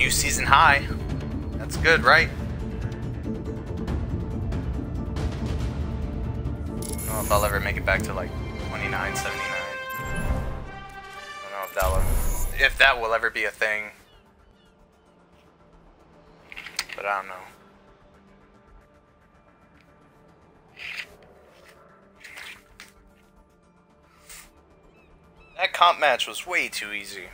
new season high. That's good, right? I don't know if I'll ever make it back to like 29, 79. I don't know if that will, if that will ever be a thing. But I don't know. That comp match was way too easy.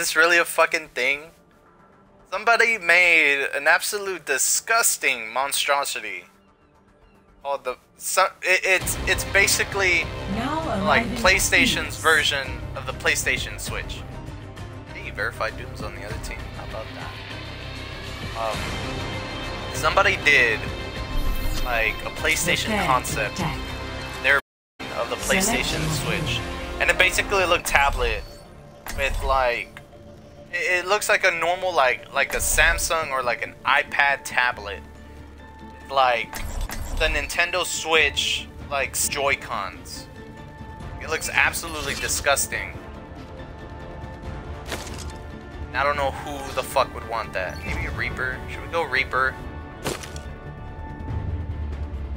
This really a fucking thing? Somebody made an absolute disgusting monstrosity called the. So, it, it's it's basically like PlayStation's version of the PlayStation Switch. Hey, verified Doom's on the other team. How about that? Um, somebody did like a PlayStation concept attack. their of the PlayStation Switch, and it basically looked tablet with like it, looks like a normal like like a Samsung or like an iPad tablet, like the Nintendo Switch like Joy Cons. It looks absolutely disgusting. I don't know who the fuck would want that. Maybe a Reaper? Should we go Reaper?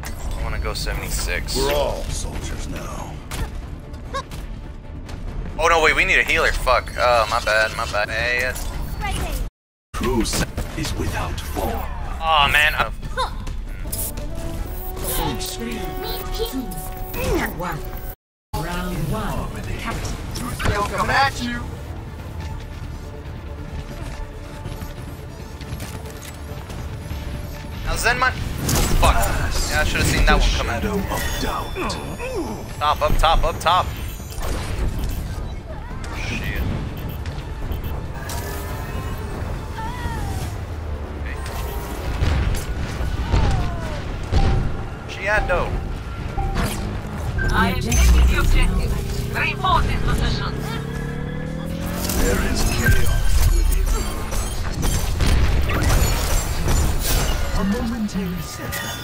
I want to go 76. We're all soldiers now. Oh no, wait, we need a healer. Fuck. Oh, my bad, my bad. Hey, yes. True is without form. Oh man. uh, Three, two, one. Round one. Captain. They'll come at you. Now Zenman. Fuck. Yeah, I should have seen that one coming. shadow of doubt. Top, up top, up top. Okay. I am taking the objective. Reinforce this position. There is chaos within. A momentary setback.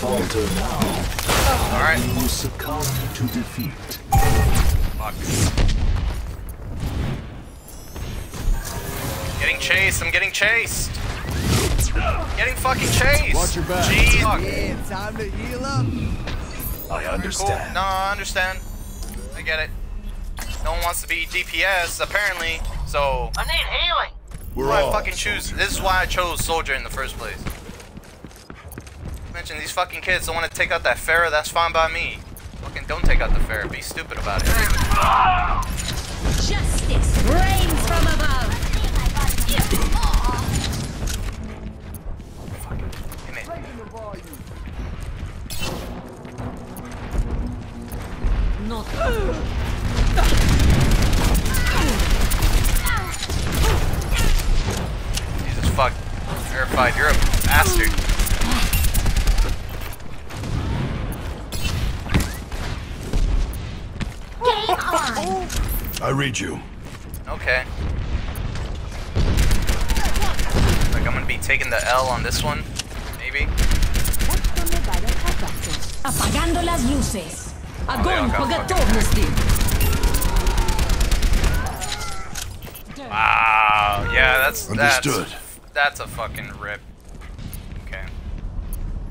Falter now. Alright. You will succumb to defeat. Fuck. Getting chased, I'm getting chased. Getting fucking chased. Watch your back. Jeez. Fuck. Yeah, time to heal up. I Cool. understand. No, I understand. I get it. No one wants to be DPS, apparently. So, I need healing. We're why I fucking choose. This is why I chose Soldier in the first place. Mention these fucking kids don't want to take out that Pharah. That's fine by me. Fucking don't take out the Pharah. Be stupid about it. Justice Not Jesus fuck. Verified. You're a bastard. I read you. Okay. Like I'm gonna be taking the L on this one. Maybe. Apagando las luces. Огонь Огонь по по готовности. Wow. Yeah, that's Understood. that's that's a fucking rip. Okay.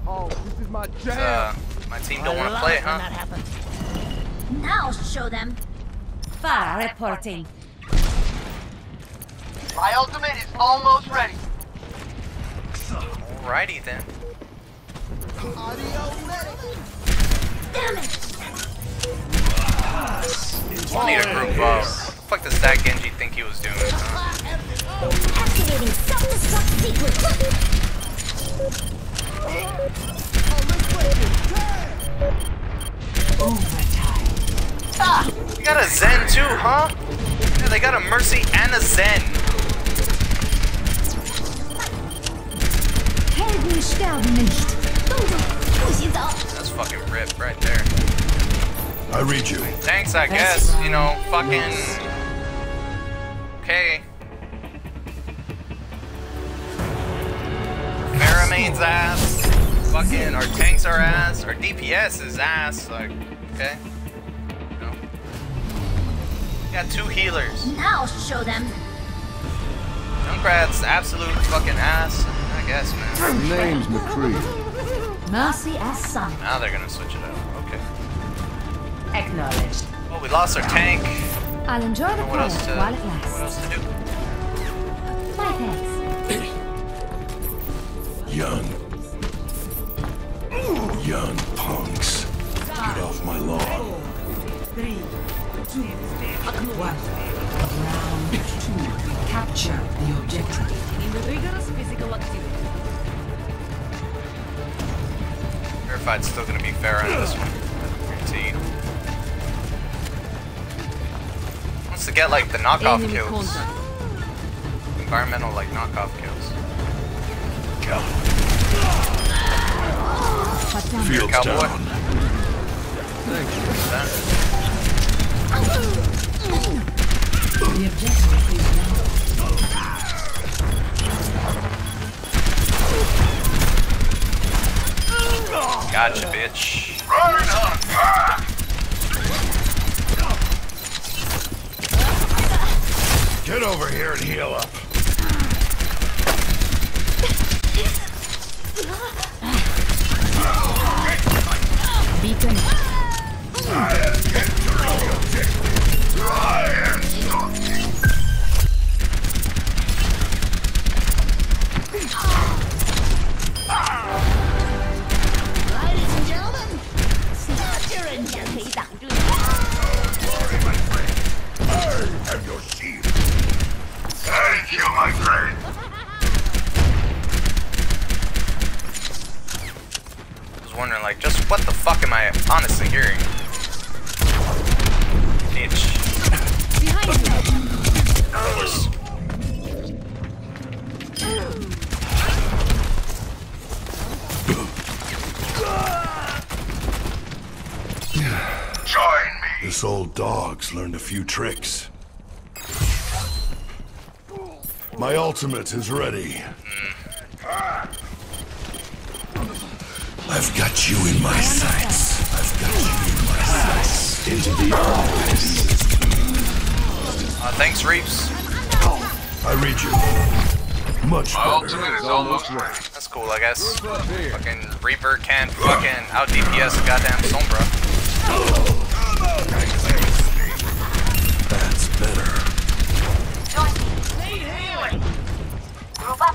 Oh, this is my Uh, jam. my team don't want to play, huh? Now show them. Fire reporting. My ultimate is almost ready. Alrighty then. Audio medic. Damn it! We'll need a group bomb. What uh, the fuck does that Genji think he was doing? Activating self-destruct Ah! You got a Zen too, huh? Yeah, they got a Mercy and a Zen. That's fucking rip right there. I read you. Thanks, I guess. You know, fucking. Okay. Pheramane's ass. Fucking, our tanks are ass. Our DPS is ass. Like, okay. You know. Got two healers. Now show them. Junkrat's absolute fucking ass. I guess, man. Name's McCree. Mercy as son. Now they're gonna switch it up. Okay. Acknowledged. Well, we lost our tank. I'll enjoy the What else to? while it lasts. What else lasts. to do? My thanks. Young. Young punks. Get off my lawn. Three, two, one. Round two. Capture the objective. Rigorous physical activity. Verified's still gonna be fair on this one. Wants to get like the knockoff kills. Environmental like knockoff kills. Go. Field's Cowboy. down. That. The objective is now. Gotcha, bitch. Get over here and heal up. Beacon. Old dog's learned a few tricks. My ultimate is ready. I've got you in my sights. I've got you in my sights. Into the eyes. Uh, thanks, Reeves. I read you. Much better. is almost ready. That's cool, I guess. Fucking Reaper can't fucking out DPS a goddamn Sombra.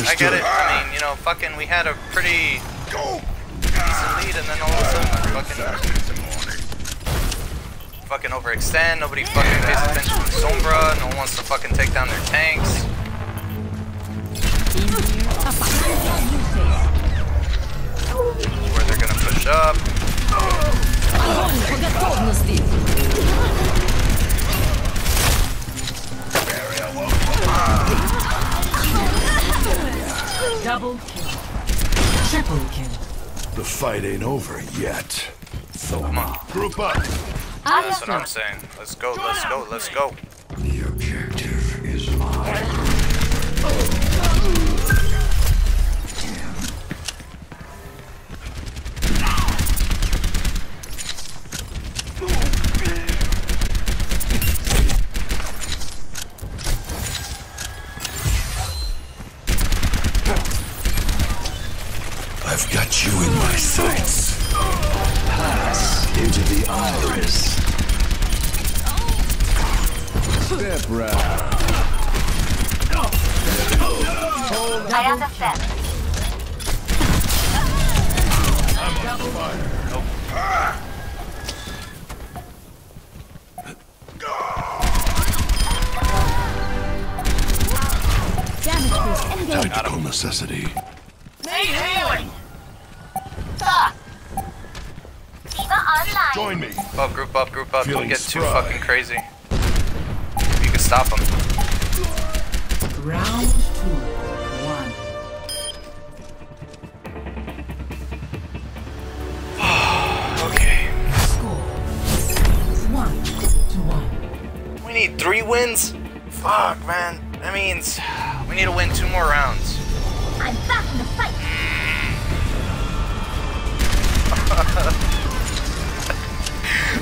Okay, I get it. I mean, you know, fucking, we had a pretty decent lead, and then all of a sudden, fucking, fucking overextend. Nobody fucking pays attention to Sombra. No one wants to fucking take down their tanks. Where they're gonna push up. Double kill. Triple kill. The fight ain't over yet. So Come on. Group up. That's what I'm saying. Let's go. Let's go. Let's go. Iris. Step right. I understand. Damage boost engaged. Tactical necessity. Need healing. Join me. Up, group up, group up. Don't Feeling get too spry. fucking crazy. You can stop them. Round two. One. Okay. Score. One to one. We need three wins? Fuck, man. That means we need to win two more rounds.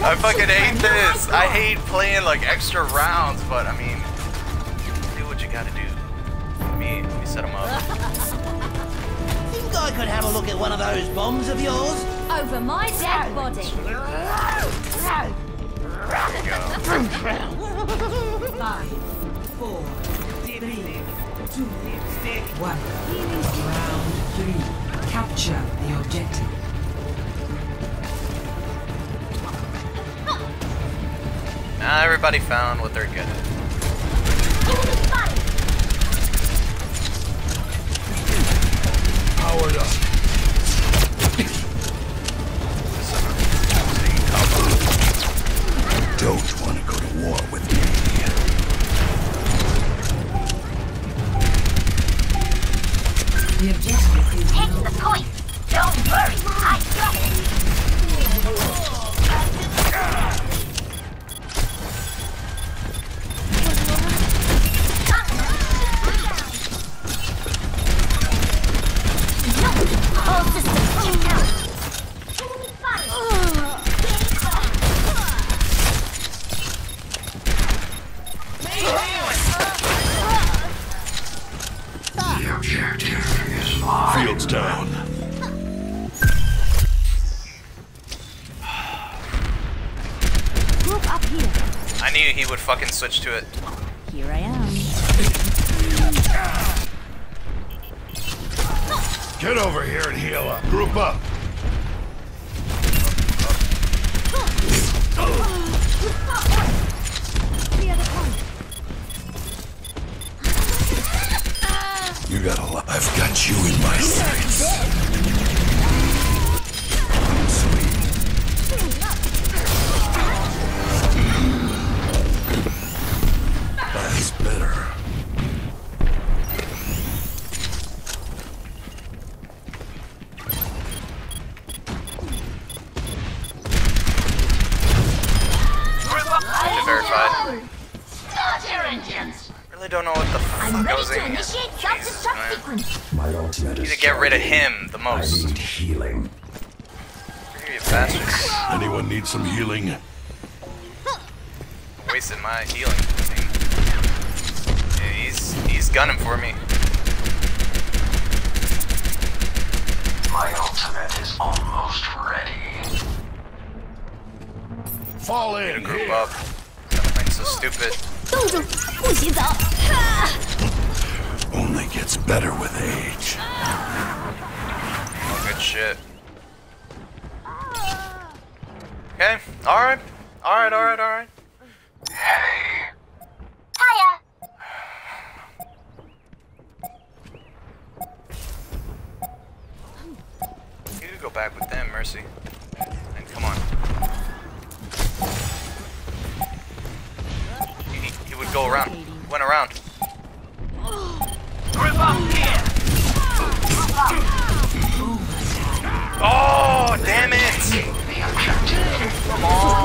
I fucking hate this. I hate playing like extra rounds, but I mean, do what you gotta do. Let me, let me set them up. Think I could have a look at one of those bombs of yours? Over my dead body. Five, four, three, two, one. Round three. Capture the objective. Everybody found what they're good at. Powered up. Don't want to go to war with me. The objective is Take the point. The objective is mine. Fields down. Group up here. I knew he would fucking switch to it. Here I am. Get over here and heal up. Group up. Verified. Start. Really don't know what the fuck I'm I ready was to aiming at. initiate Jesus, self-destruct man. sequence. My ultimate Need is to get rid of him the most. I most. need healing. Bastards. Anyone need some healing? Wasting my healing. Yeah, he's he's gunning for me. My ultimate is almost ready. Fall in. group up stupid. Only gets better with age. Oh, good shit. Okay, alright. Alright, alright, alright. Go back with them, Mercy. go around. Went around. Up here. Oh, damn it! Come on.